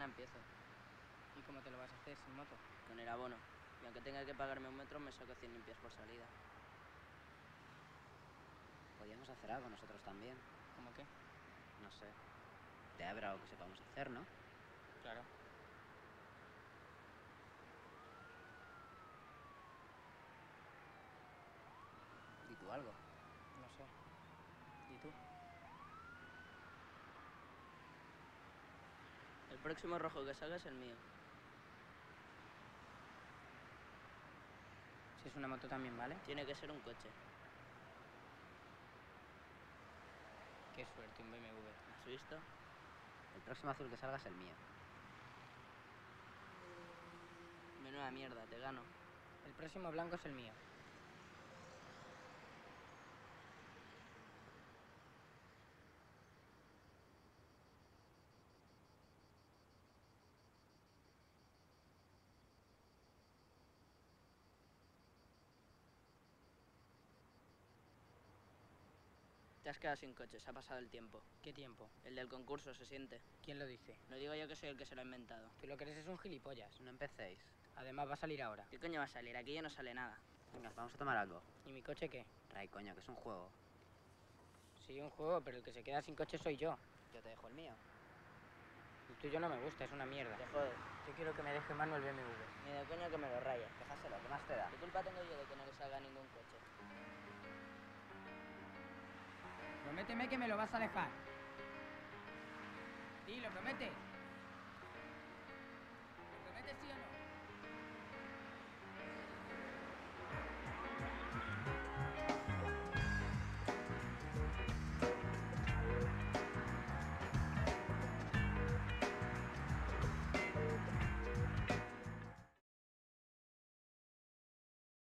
mañana empiezo, ¿Y cómo te lo vas a hacer sin moto? con el abono. Y aunque tenga que pagarme un metro, me saco 100 limpias por salida. Podríamos hacer algo nosotros también. ¿Cómo qué? No sé. Te habrá algo que sepamos hacer, ¿no? Claro. ¿Y tú algo? No sé. ¿Y tú? Próximo rojo que salga es el mío. Si es una moto también, ¿vale? Tiene que ser un coche. Qué suerte, un BMW. ¿Has visto? El próximo azul que salga es el mío. Menuda mierda, te gano. El próximo blanco es el mío. Te has quedado sin coche, se ha pasado el tiempo. ¿Qué tiempo? El del concurso se siente. ¿Quién lo dice? No digo yo que soy el que se lo ha inventado. Tú lo que eres es un gilipollas. No empecéis. Además va a salir ahora. ¿Qué coño va a salir? Aquí ya no sale nada. Venga, vamos a tomar algo. ¿Y mi coche qué? Ray, coño, que es un juego. Sí, un juego, pero el que se queda sin coche soy yo. Yo te dejo el mío. El tuyo no me gusta, es una mierda. Te jodes. Yo quiero que me deje mano el BMW. Ni de coño que me lo raya. Déjaselo, ¿qué más te da? ¿Qué culpa tengo yo Prométeme que me lo vas a dejar. Dilo, promete.